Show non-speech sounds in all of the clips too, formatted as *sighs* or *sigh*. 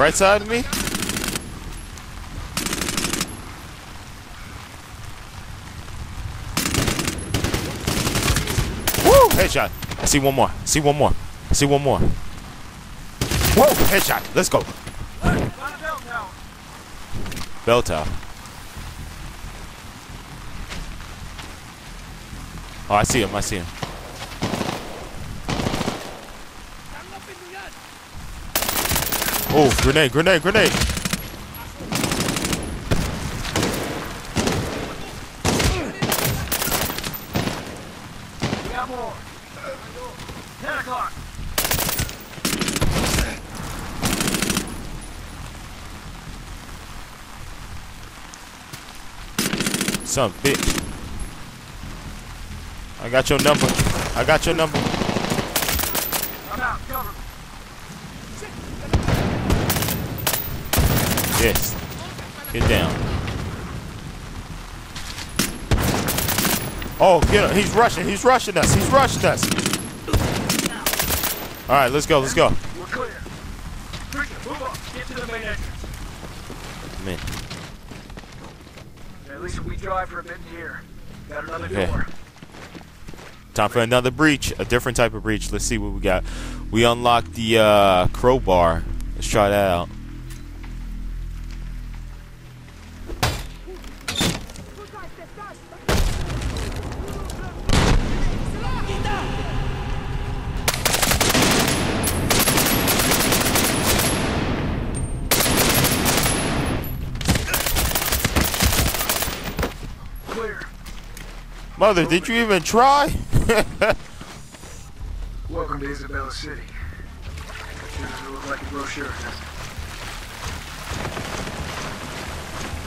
Right side of me? Woo! Headshot. I see one more. I see one more. I see one more. Whoa! Headshot. Let's go. Bell tower. Oh, I see him. I see him. Oh, grenade, grenade, grenade. We got more. 10 o'clock. Son of bitch. I got your number. I got your number. Yes. Get down. Oh, get him. He's rushing. He's rushing us. He's rushing us. All right, let's go. Let's go. We're clear. Move up. Get to the main entrance. Man. At least we drive for a bit here. Got another Okay. door. Time for another breach. A different type of breach. Let's see what we got. We unlocked the uh, crowbar. Let's try that out. Mother, did you even try? *laughs* Welcome to Isabela City. Doesn't look like a brochure.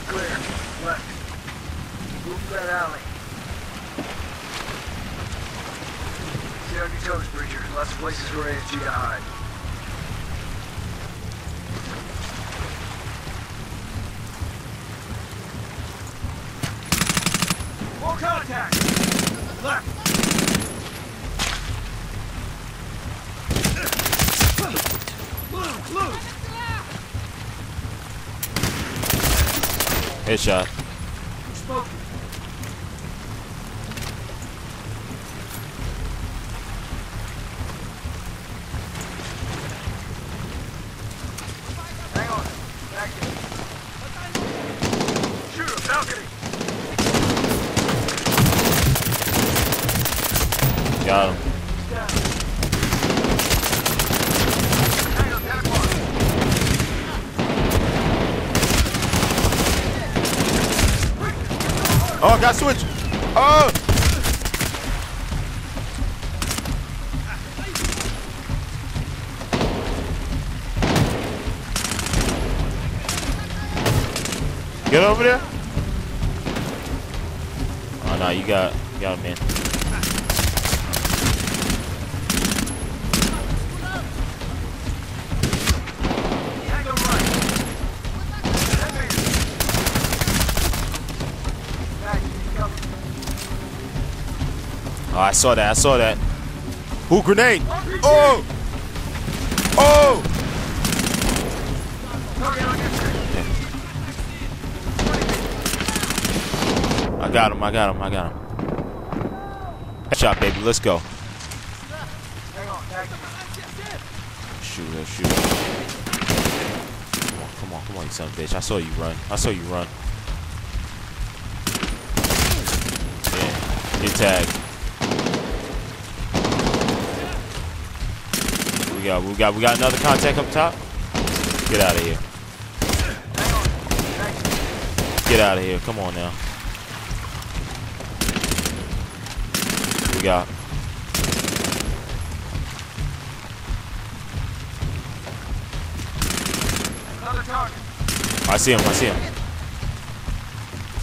Clear. Left. Move to that alley. Stay on your toes, Preacher. Lots of places for ASG to hide. More contact! Left! Move! Move! Headshot. Smoke! Got him. Down. Hang on, 10 o'clock. Oh, I got switch. Oh! Get over there. Oh no, you got you got him Oh, I saw that. I saw that. Who grenade? Oh! Oh! I got him. I got him. I got him. Headshot, baby. Let's go. Shoot her, shoot. Come on, come on, come on, you son of a bitch. I saw you run. I saw you run. Yeah, get tagged. We got, we got, we got another contact up top. Get out of here. Get out of here. Come on now. We got. I see him. I see him.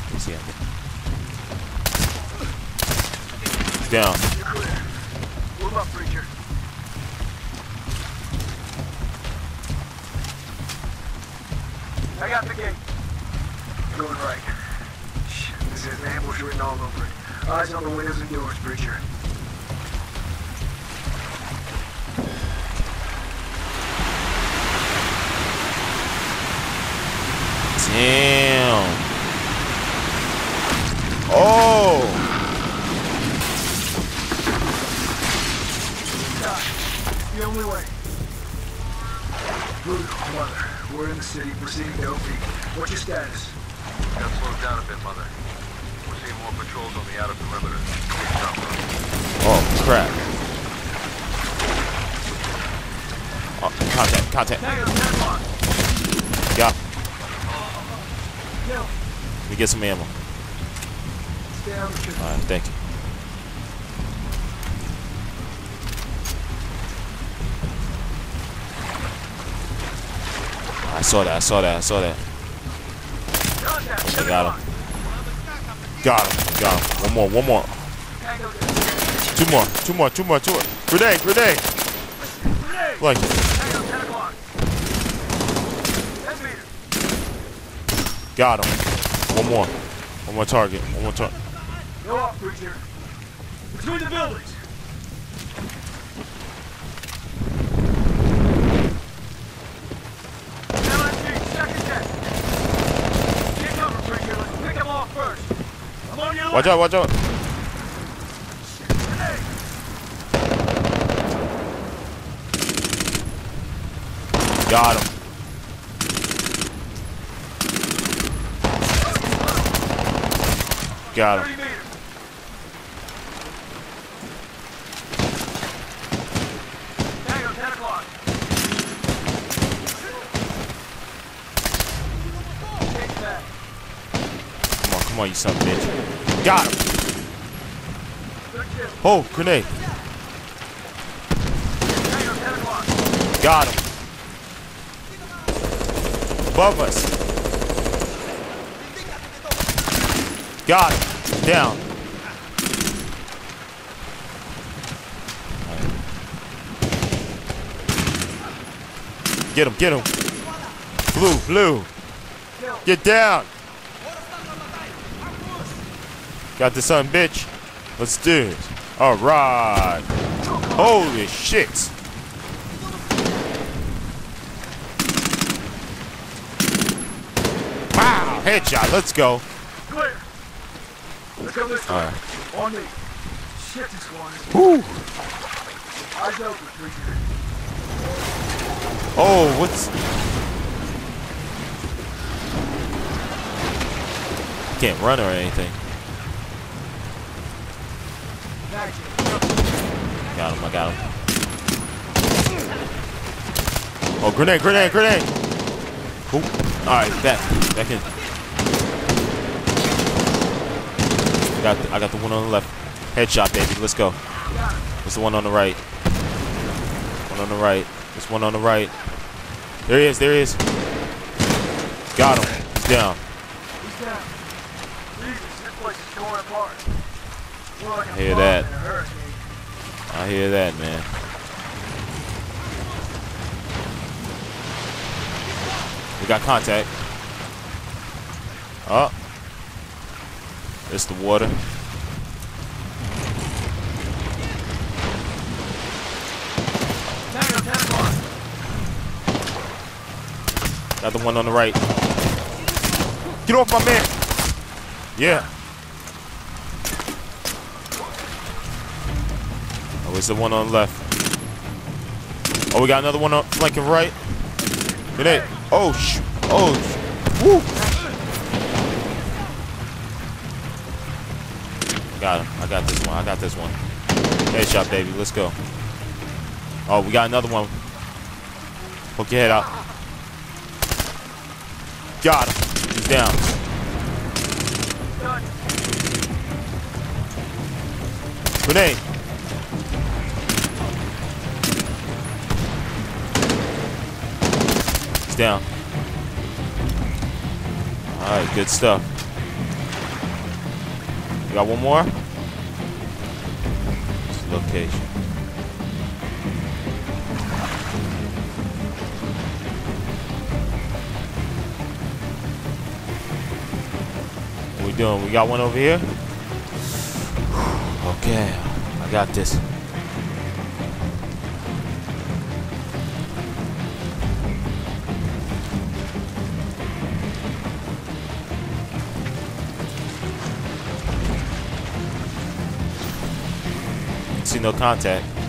I see him. He's down. Move up, Preacher. I got the gate. Going right. Shit, this has ambush written all over it. Eyes on the windows and doors, Preacher. Damn. Oh. The only way. Blue, Mother, we're in the city, proceeding to OP. What's your status? Got slowed down a bit, Mother. We're seeing more patrols on the outer perimeter. Oh crap. Oh, contact, contact. Tango, 10 o'clock. Yeah. Let me get some ammo. Stay on the ship. Alright, thank you. I saw that, I saw that, I saw that. I got him. Got him, got him. One more, one more. Two more, two more, two more, two more. Grenade, grenade. Like, Tango, 10 o'clock. 10 meters. got him. One more. One more target, one more target. No off here. Between the buildings. LSG, second deck. Get cover, Preacher. Let's pick them off first. I'm on your Watch out, watch out. Got him. Got him. meters. Tango, 10 o'clock. Take that. Come on, come on, you son of a bitch. Got him. Oh, grenade. Tango, 10 o'clock. Got him. Above us. Got him. Down. Get him, get him. Blue, blue. Get down. Got the son, bitch. Let's do it. All right. Holy shit. Wow. Headshot. Let's go. Clear. Let's go this right. On me. Shit, this one. Whew. Eyes open, Preacher. Oh, what's... Can't run or anything. Back here. Got him, I got him. Oh, grenade, grenade, grenade! Ooh. Alright, back. Back in. I got, the, I got the one on the left. Headshot, baby. Let's go. What's the one on the right? One on the right. There's one on the right. There he is, there he is. Got him. He's down. He's down. Jesus, this place is torn apart. Hear that. I hear that, man. We got contact. Oh. It's the water. Tango, 10 o'clock. Got the one on the right. Get off my man. Yeah. Oh, it's the one on the left. Oh, we got another one on flanking right. Grenade. Oh, sh. Oh. Woo. Got him. I got this one. I got this one. Headshot, baby. Let's go. Oh, we got another one. Poke your head out. Got him. He's down. Grenade. Down. Alright, good stuff. You got one more? Location. What we doing? We got one over here? *sighs* Okay, I got this. No contact.